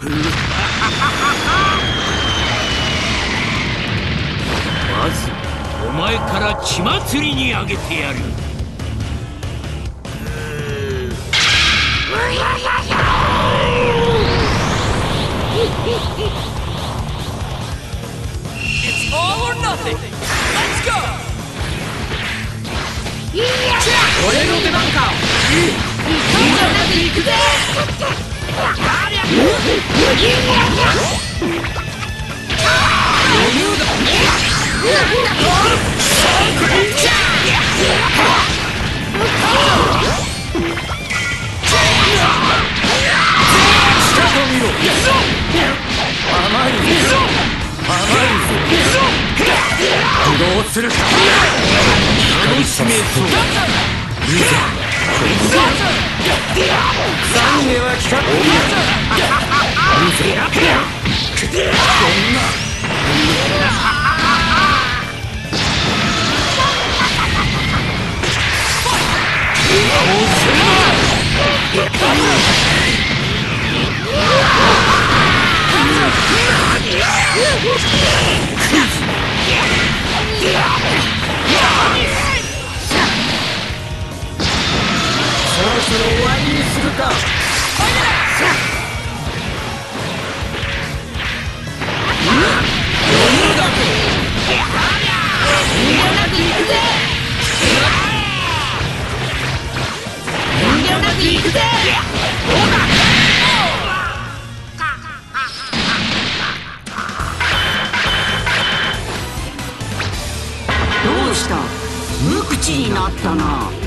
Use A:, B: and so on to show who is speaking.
A: まずお前から血祭りにあげてやる。
B: 俺の出番か。いくぜ。
C: 残念は効かそろそろ終わりにするか。
B: した。無口になったな。